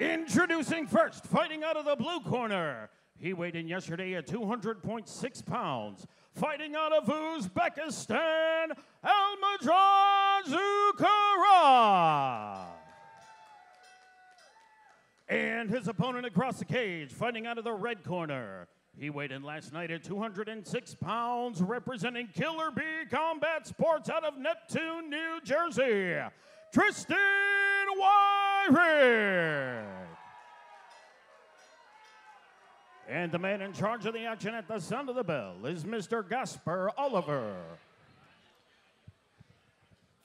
Introducing first, fighting out of the blue corner. He weighed in yesterday at 200.6 pounds. Fighting out of Uzbekistan, Almadran Zukara. And his opponent across the cage, fighting out of the red corner. He weighed in last night at 206 pounds, representing Killer B Combat Sports out of Neptune, New Jersey. Tristan Weirich. And the man in charge of the action at the sound of the bell is Mr. Gasper Oliver.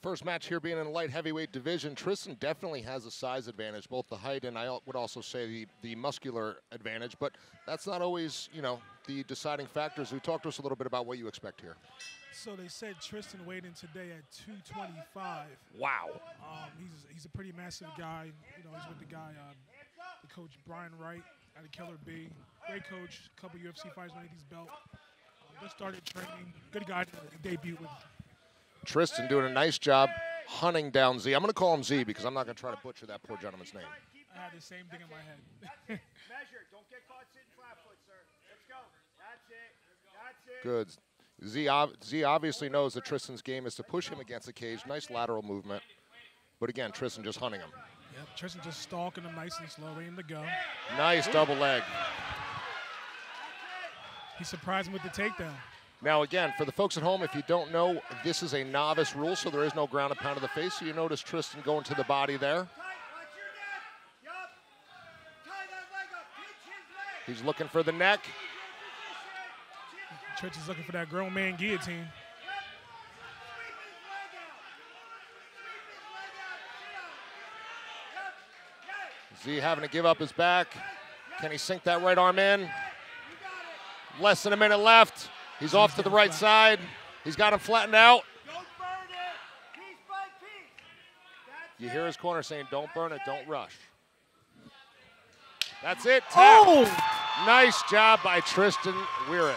First match here being in the light heavyweight division. Tristan definitely has a size advantage, both the height and I would also say the, the muscular advantage, but that's not always, you know, the deciding factors. We talk to us a little bit about what you expect here. So they said Tristan weighed in today at 225. Wow. Um, he's, he's a pretty massive guy. You know, he's with the guy, uh, the coach Brian Wright out of Killer B. Great coach, a couple UFC fights underneath his belt. Um, just started training. Good guy to debut with. Tristan doing a nice job hunting down Z. I'm going to call him Z because I'm not going to try to butcher that poor gentleman's name. I had the same thing in my head. Measure. Don't get caught sitting flat foot, sir. Let's go. That's it. That's it. Good. Z, ob- Z obviously knows that Tristan's game is to push him against the cage. Nice lateral movement. But again, Tristan just hunting him. yep, Tristan just stalking him nice and slow, ready to go. Nice double leg. He surprised him with the takedown. Now, again, for the folks at home, if you don't know, this is a novice rule, so there is no ground and pound to the face. So you notice Tristan going to the body there. Tight. Watch your neck. Yup. Tie that leg up. Pinch his leg. He's looking for the neck. Church is looking for that grown man guillotine. Sweep his leg out. Sweep his leg out. Sit down. Yup. Yes. Z having to give up his back. Can he sink that right arm in? You got it. Less than a minute left. He's off to the right side. He's got him flattened out. Don't burn it. Piece by piece. That's You hear his corner saying, don't burn it, don't rush. That's it. Tap. Oh! Nice job by Tristan Weirich.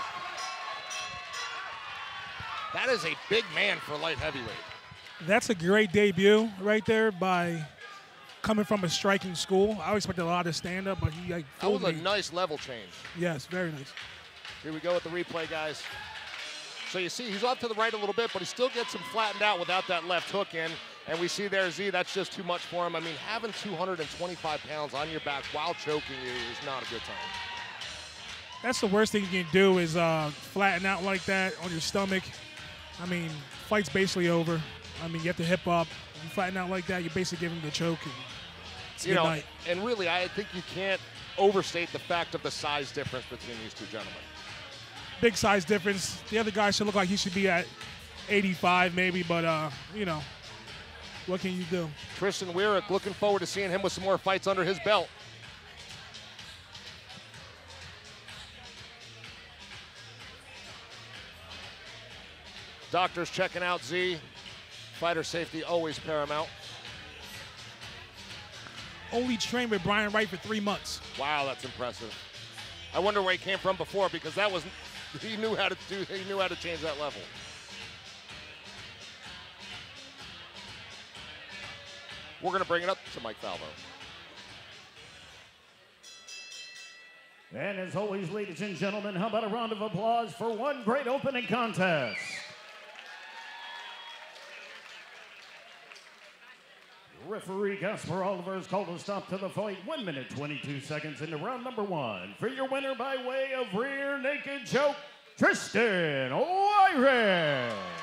That is a big man for light heavyweight. That's a great debut right there by coming from a striking school. I expected a lot of stand up, but he like That was a me. nice level change. Yes, very nice. Here we go with the replay, guys. So you see he's off to the right a little bit, but he still gets him flattened out without that left hook in. And we see there, Z, that's just too much for him. I mean, having 225 pounds on your back while choking you is not a good time. That's the worst thing you can do is uh, flatten out like that on your stomach. I mean, fight's basically over. I mean, you have to hip up. If you flatten out like that, you're basically giving the choke. You good know, night. and really, I think you can't overstate the fact of the size difference between these two gentlemen. Big size difference. The other guy should look like he should be at 85 maybe, but uh, you know, what can you do? Tristan Weirich, looking forward to seeing him with some more fights under his belt. Doctors checking out Z. Fighter safety always paramount. Only trained with Brian Wright for three months. Wow, that's impressive. I wonder where he came from before because that was he knew how to do he knew how to change that level. We're gonna bring it up to Mike Falvo. And as always, ladies and gentlemen, how about a round of applause for one great opening contest? Referee Gasper Oliver has called a stop to the fight. One minute, 22 seconds into round number one. For your winner by way of rear naked choke, Tristan Weirich.